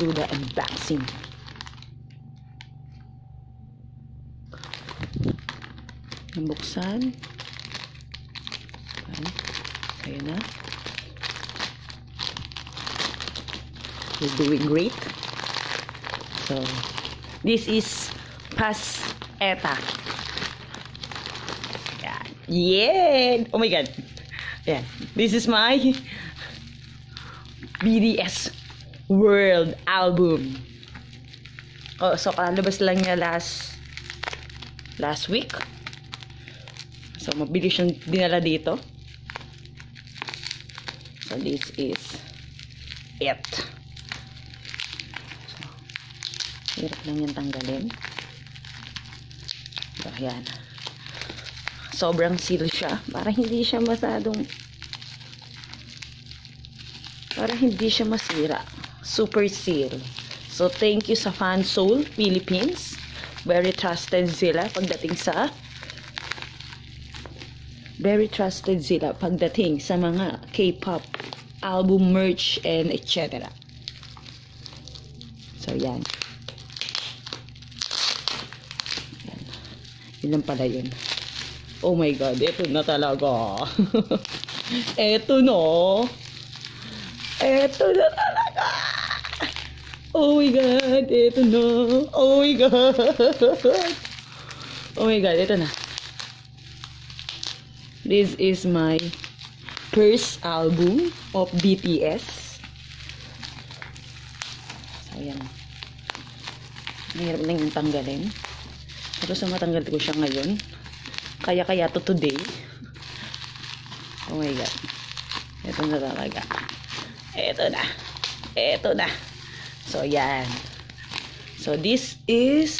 do the unboxing. Nabuksan. Ayan. Na. You're doing great. So, this is Pas Eta. Yan. Yeah! Oh my God. Yeah. This is my BDS World album. Oh, so kalabas lang niya last last week. So, mabilis siyang dinala dito. So, this is it. So, hirap lang yung tanggalin. So, yan. Sobrang seal siya. Para hindi siya masadong para hindi siya masira. Super seal. So, thank you sa Fan Soul Philippines. Very trusted sila pagdating sa very trusted sila pagdating sa mga K-pop album merch and etc. So, yan. yan. Yun pala yun. Oh my God, ito na talaga. ito no. Ito na talaga. Oh my God, ito na. Oh my God. Oh my God, ito na. This is my first album of BTS. So, ayan. Mahirap na yung tanggalin. Pero sa matanggal ko siya ngayon. Kaya-kaya to today. Oh my God. Ito na talaga. Ito na. Ito na. So, yan. So, this is...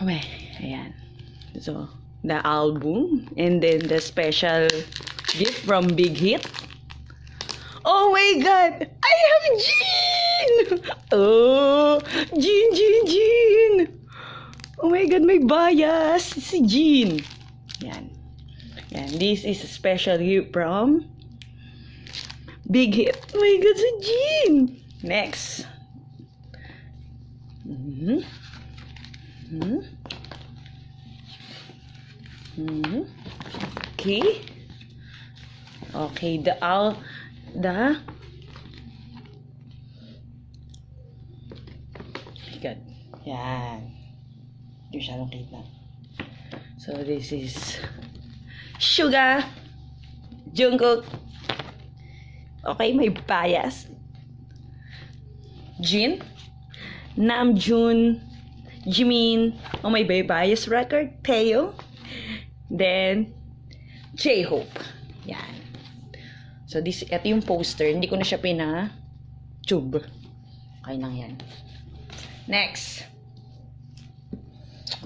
My. Ayan. So, the album and then the special gift from Big Hit. Oh my god! I have Jean! Oh! Jean, Jean, Jean! Oh my god, may bias! Si Jean! Yan. Yan. This is a special gift from Big Hit. Oh my god, si Jean! Next. Mm-hmm. Mm-hmm. Hmm. Okay. Okay, the al the Good. Yan. Siya kita. So, this is Suga Jungkook. Okay, may bias. Jin. Namjoon. Jimin. Oh, may bias record. Taeyo. Then, J-Hope. Yan. So, this, ito yung poster. Hindi ko na siya pina-tube. Okay lang yan. Next.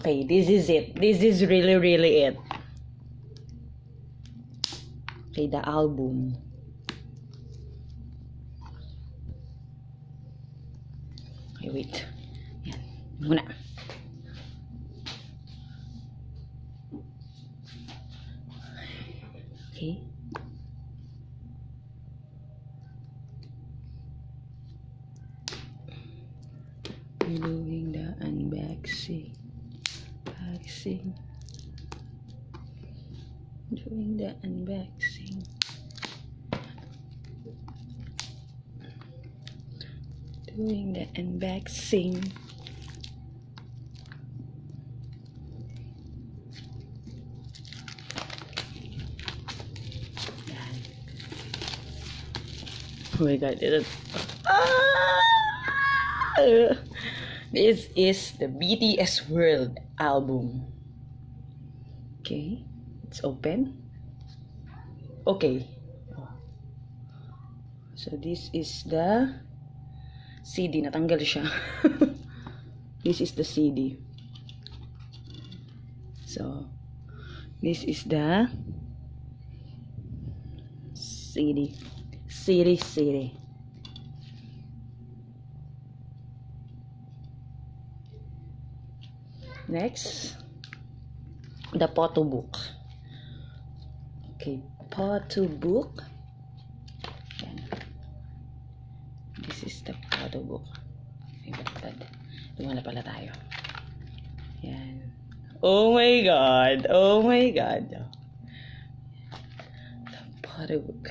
Okay, this is it. This is really, really it. Okay, the album. Wait. Yan. Muna. Okay. Doing the unboxing. Unboxing. Doing the unboxing. Doing the unboxing. Oh my god, it is. Ah! This is the BTS World album. Okay, it's open. Okay. So this is the CD. Natanggal siya. this is the CD. So, this is the CD. CD, CD. Next, the photo book. Okay, photo book. Yan. This is photo book. Ay, baliktad. Lumala pala tayo. Yan. Oh my God! Oh my God! The photo book.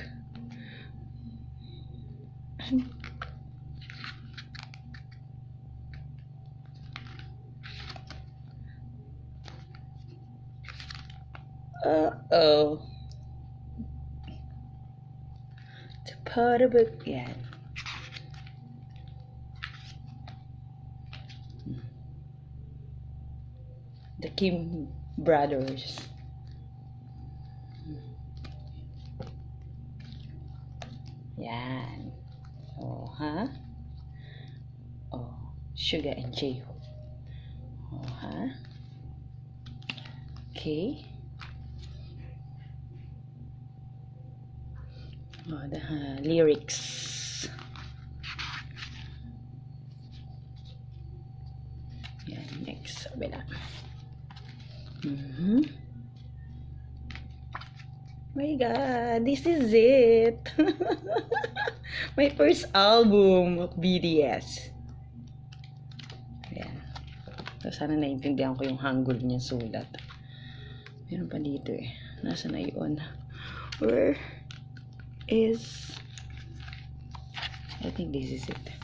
Uh-oh. The photo book. Yan. The Kim brothers. Yan. Oh, ha? Oh, Sugar and J-Hope. Oh, ha? Okay. Oh, the uh, lyrics. Yan, next. Sabi. Mm-hmm. My God, this is it. My first album of BTS. Ayan. So, sana naintindihan ko yung hangul niya sulat. Meron pa dito eh. Nasa na yun? Where is... I think this is it.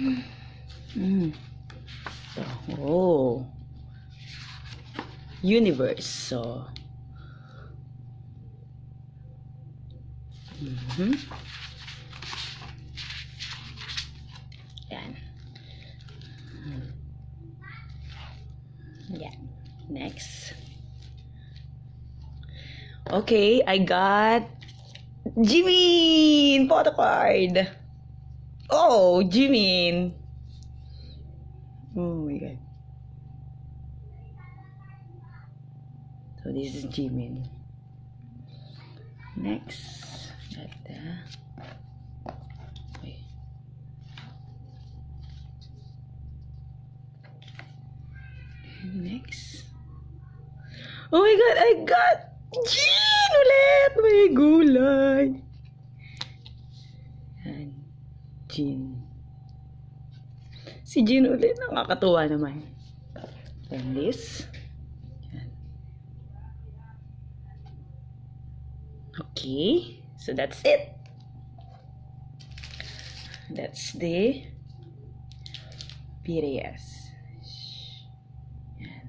Mm. Oh. Universe. So. Yan. Yan. Next. Okay, I got Jimmy! photo card. Oh, Jimin. Oh my god. So this is Jimin. Next, got the. Next. Oh my god, I got Jin ulit! May gulay. Jin. Si Jin ulit. Nakakatuwa naman. Yan. Okay. So that's it. That's the. Yan.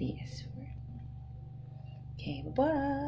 BTS. Okay, bye-bye.